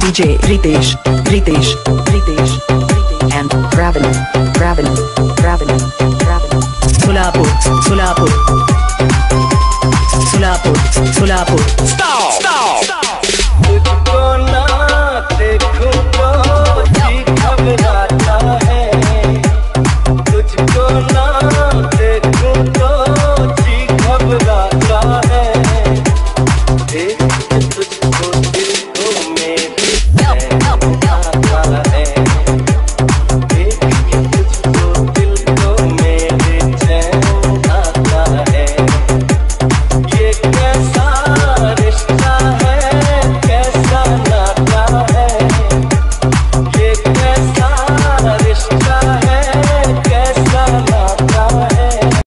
DJ Ritesh, Ritesh, Ritesh, and Ravan, Ravan, Ravan, Ravan. Solapur, Solapur, Solapur, Solapur. Stop! Stop!